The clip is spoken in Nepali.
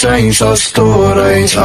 चाहिँ सस्तो रहेछ